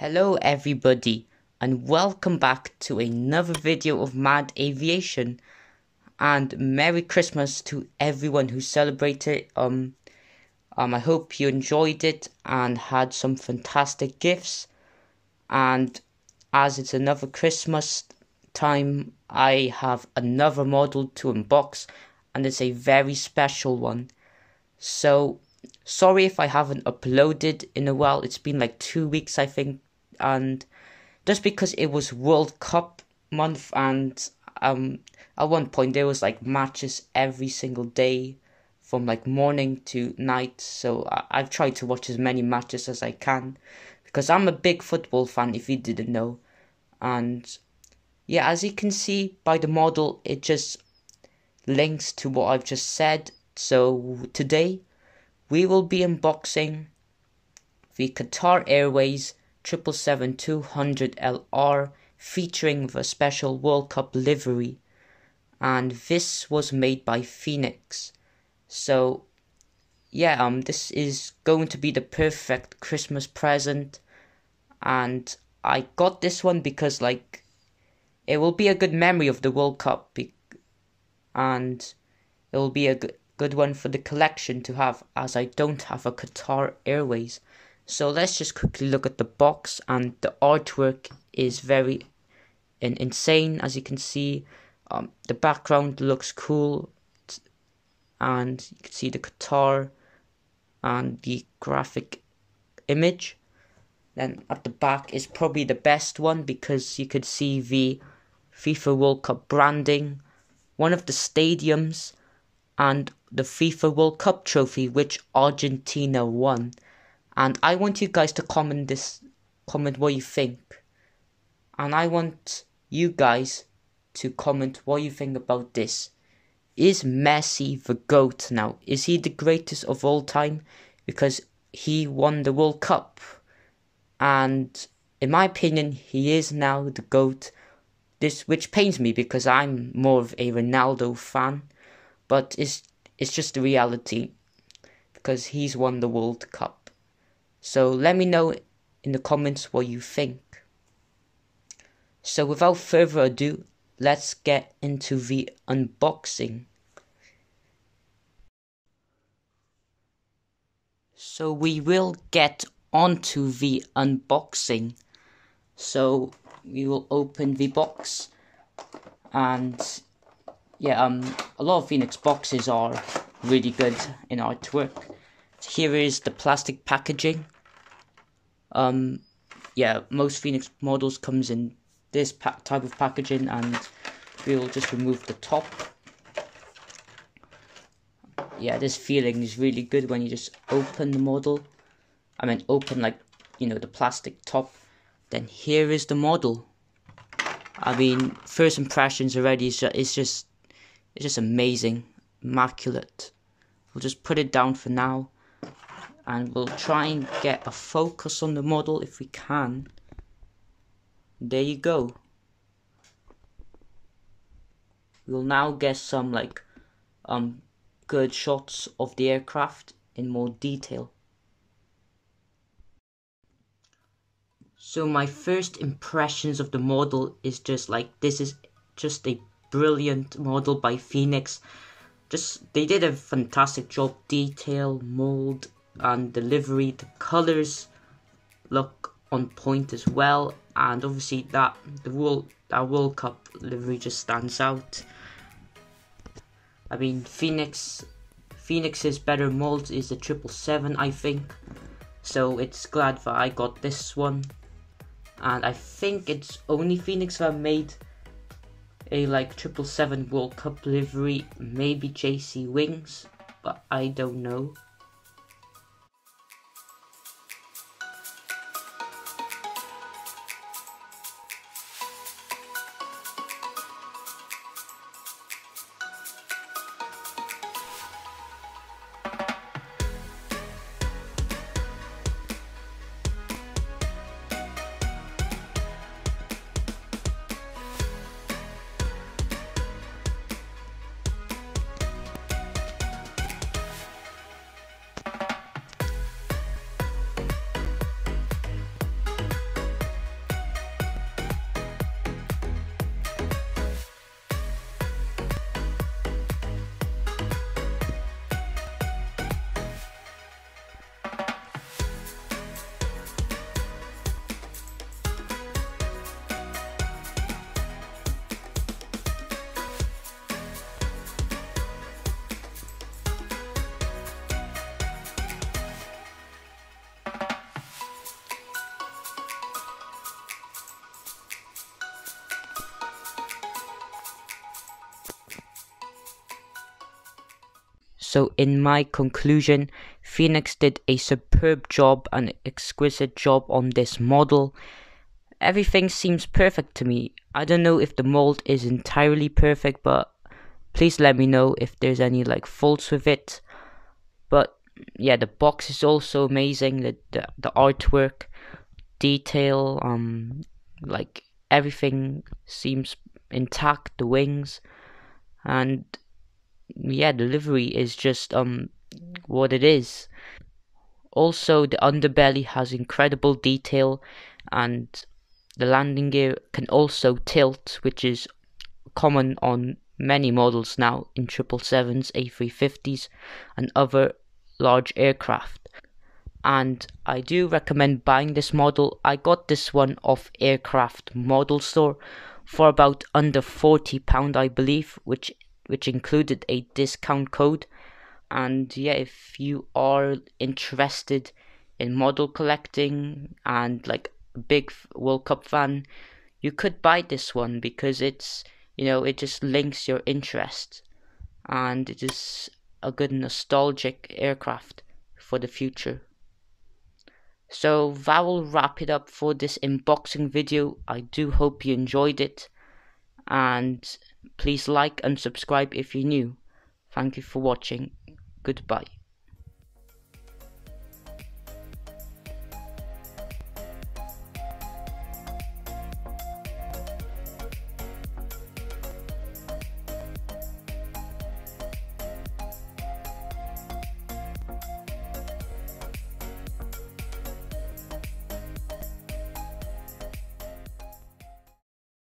Hello everybody and welcome back to another video of Mad Aviation. And Merry Christmas to everyone who celebrated. Um um I hope you enjoyed it and had some fantastic gifts. And as it's another Christmas time I have another model to unbox and it's a very special one. So sorry if I haven't uploaded in a while. It's been like two weeks I think and just because it was World Cup month and um at one point there was like matches every single day from like morning to night. So I- I've tried to watch as many matches as I can because I'm a big football fan if you didn't know. And yeah as you can see by the model it just links to what I've just said. So today we will be unboxing the Qatar Airways 777-200LR featuring the special World Cup livery and this was made by Phoenix. So yeah, um this is going to be the perfect Christmas present and I got this one because like it will be a good memory of the World Cup be- and it will be a good good one for the collection to have as I don't have a Qatar Airways. So let's just quickly look at the box and the artwork is very in- insane as you can see. Um, the background looks cool and you can see the Qatar and the graphic image. Then at the back is probably the best one because you could see the FIFA World Cup branding, one of the stadiums, and the FIFA World Cup trophy which Argentina won. And I want you guys to comment this comment what you think. And I want you guys to comment what you think about this. Is Messi the GOAT now? Is he the greatest of all time? Because he won the World Cup. And in my opinion, he is now the GOAT. This which pains me because I'm more of a Ronaldo fan but it's it's just the reality because he's won the World Cup. So let me know in the comments what you think. So without further ado, let's get into the unboxing. So we will get onto the unboxing. So we will open the box and yeah, um, a lot of Phoenix boxes are really good in artwork. Here is the plastic packaging. Um, yeah, most Phoenix models comes in this type of packaging, and we'll just remove the top. Yeah, this feeling is really good when you just open the model. I mean, open like you know the plastic top. Then here is the model. I mean, first impressions already is just, it's just it's just amazing, immaculate. We'll just put it down for now and we'll try and get a focus on the model if we can. There you go. We'll now get some like um good shots of the aircraft in more detail. So my first impressions of the model is just like this is just a brilliant model by Phoenix. Just they did a fantastic job, detail, mold, and delivery. The colors look on point as well, and obviously that the world that World Cup livery just stands out. I mean, Phoenix, Phoenix's better mold is the triple seven, I think. So it's glad that I got this one, and I think it's only Phoenix that made a like triple seven World Cup livery, maybe JC Wings, but I don't know. So, in my conclusion, Phoenix did a superb job, an exquisite job on this model. Everything seems perfect to me. I don't know if the mold is entirely perfect, but please let me know if there's any like faults with it. But yeah, the box is also amazing. The the, the artwork, detail, um, like everything seems intact. The wings, and yeah, the livery is just um what it is. Also, the underbelly has incredible detail, and the landing gear can also tilt, which is common on many models now in 777s, A350s, and other large aircraft. And I do recommend buying this model. I got this one off Aircraft Model Store for about under £40, I believe, which which included a discount code. And yeah, if you are interested in model collecting and like a big World Cup fan, you could buy this one because it's you know it just links your interest and it is a good nostalgic aircraft for the future. So that will wrap it up for this unboxing video. I do hope you enjoyed it and please like and subscribe if you're new. Thank you for watching. Goodbye.